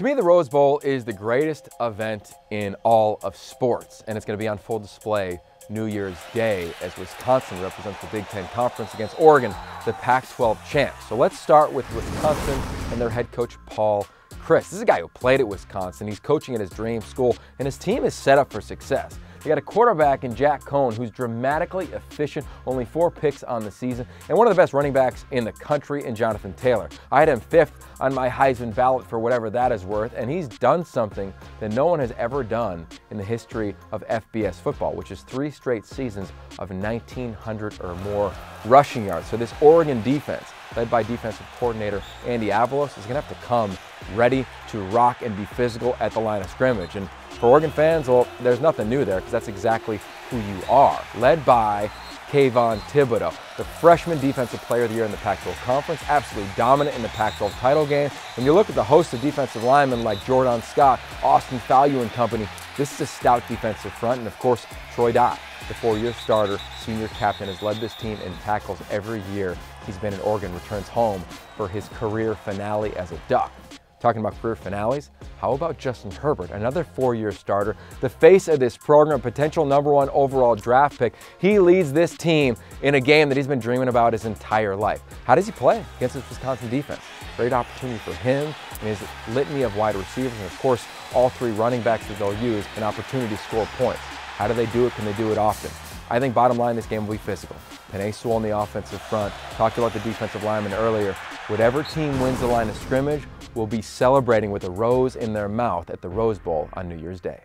To me, the Rose Bowl is the greatest event in all of sports, and it's going to be on full display New Year's Day as Wisconsin represents the Big Ten Conference against Oregon, the Pac 12 champs. So let's start with Wisconsin and their head coach, Paul Chryst. This is a guy who played at Wisconsin. He's coaching at his dream school, and his team is set up for success. They got a quarterback in Jack Coan who's dramatically efficient, only four picks on the season, and one of the best running backs in the country in Jonathan Taylor. I had him fifth on my Heisman ballot for whatever that is worth, and he's done something that no one has ever done in the history of FBS football, which is three straight seasons of 1,900 or more rushing yards. So this Oregon defense, led by defensive coordinator Andy Avalos, is going to have to come ready to rock and be physical at the line of scrimmage. And for Oregon fans, well, there's nothing new there because that's exactly who you are. Led by Kayvon Thibodeaux, the freshman defensive player of the year in the Pac-12 Conference, absolutely dominant in the Pac-12 title game. When you look at the host of defensive linemen like Jordan Scott, Austin Faoliu and company, this is a stout defensive front, and of course, Troy Dye, the four-year starter, senior captain, has led this team in tackles every year he's been in Oregon, returns home for his career finale as a Duck. Talking about career finales, how about Justin Herbert, another four-year starter, the face of this program, potential number one overall draft pick. He leads this team in a game that he's been dreaming about his entire life. How does he play against this Wisconsin defense? Great opportunity for him and his litany of wide receivers, and of course, all three running backs that they'll use, an opportunity to score points. How do they do it? Can they do it often? I think bottom line, this game will be physical. Penei Sewell on the offensive front. Talked about the defensive lineman earlier. Whatever team wins the line of scrimmage will be celebrating with a rose in their mouth at the Rose Bowl on New Year's Day.